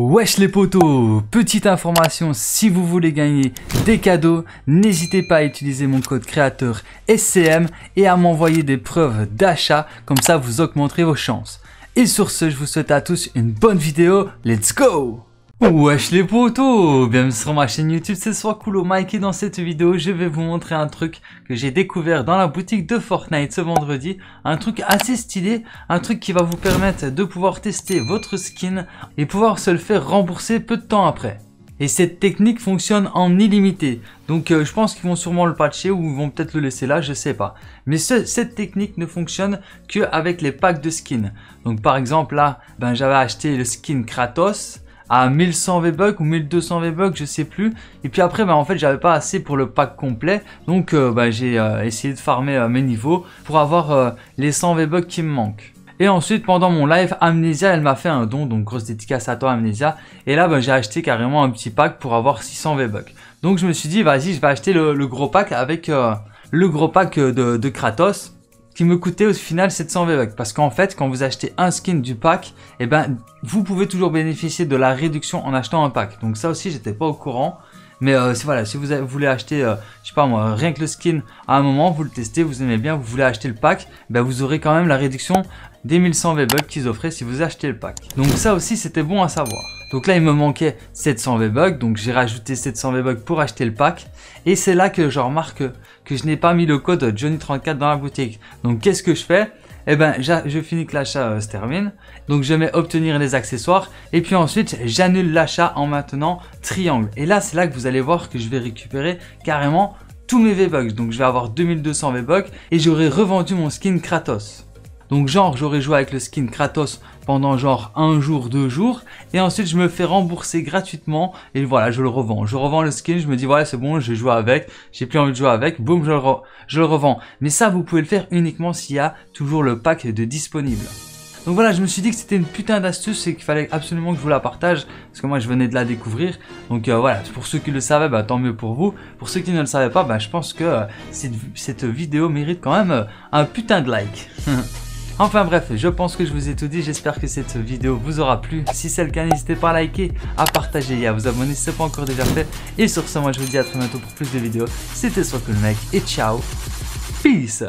Wesh les potos Petite information, si vous voulez gagner des cadeaux, n'hésitez pas à utiliser mon code créateur SCM et à m'envoyer des preuves d'achat, comme ça vous augmenterez vos chances. Et sur ce, je vous souhaite à tous une bonne vidéo, let's go Wesh les potos Bienvenue sur ma chaîne YouTube, c'est soit cool au Mike et dans cette vidéo je vais vous montrer un truc que j'ai découvert dans la boutique de Fortnite ce vendredi. Un truc assez stylé, un truc qui va vous permettre de pouvoir tester votre skin et pouvoir se le faire rembourser peu de temps après. Et cette technique fonctionne en illimité. Donc euh, je pense qu'ils vont sûrement le patcher ou ils vont peut-être le laisser là, je sais pas. Mais cette technique ne fonctionne que avec les packs de skins. Donc par exemple là, ben j'avais acheté le skin Kratos à 1100 V-Bucks ou 1200 V-Bucks, je sais plus. Et puis après, bah, en fait, j'avais pas assez pour le pack complet. Donc, euh, bah, j'ai euh, essayé de farmer euh, mes niveaux pour avoir les 100 V-Bucks qui me manquent. Et ensuite, pendant mon live, Amnesia, elle m'a fait un don, donc grosse dédicace à toi Amnesia. Et là, bah, j'ai acheté carrément un petit pack pour avoir 600 V-Bucks. Donc je me suis dit, vas-y, je vais acheter le, gros pack avec le gros pack de, de Kratos qui me coûtait au final 700 V-Bucks. Parce qu'en fait, quand vous achetez un skin du pack, eh ben, vous pouvez toujours bénéficier de la réduction en achetant un pack. Donc ça aussi, j'étais pas au courant. Mais euh, voilà, si vous, voulez acheter, euh, je sais pas moi, rien que le skin à un moment, vous le testez, vous aimez bien, vous voulez acheter le pack, ben vous aurez quand même la réduction des 1100 V-Bucks qu'ils offraient si vous achetez le pack. Donc ça aussi, c'était bon à savoir. Donc là, il me manquait 700 V-Bucks, donc j'ai rajouté 700 V-Bucks pour acheter le pack. Et c'est là que je remarque que je n'ai pas mis le code Johnny34 dans la boutique. Donc qu'est-ce que je fais? Eh ben, je finis que l'achat euh, se termine. Donc, je mets obtenir les accessoires. Et puis ensuite, j'annule l'achat en maintenant triangle. Et là, c'est là que vous allez voir que je vais récupérer carrément tous mes V-Bucks. Donc, je vais avoir 2200 V-Bucks et j'aurai revendu mon skin Kratos. Donc genre j'aurais joué avec le skin Kratos pendant genre un jour, deux jours et ensuite je me fais rembourser gratuitement et voilà je le revends. Je revends le skin, je me dis voilà c'est bon j'ai joué avec, j'ai plus envie de jouer avec, boum je le, revends. Mais ça vous pouvez le faire uniquement s'il y a toujours le pack de disponible. Donc voilà, je me suis dit que c'était une putain d'astuce et qu'il fallait absolument que je vous la partage parce que moi je venais de la découvrir. Donc euh, voilà, pour ceux qui le savaient, bah, tant mieux pour vous. Pour ceux qui ne le savaient pas, bah, je pense que euh, cette, cette, vidéo mérite quand même euh, un putain de like. Enfin bref, je pense que je vous ai tout dit, j'espère que cette vidéo vous aura plu. Si c'est le cas, n'hésitez pas à liker, à partager et à vous abonner si ce n'est pas encore déjà fait. Et sur ce, moi je vous dis à très bientôt pour plus de vidéos. C'était soit le mec et ciao. Peace.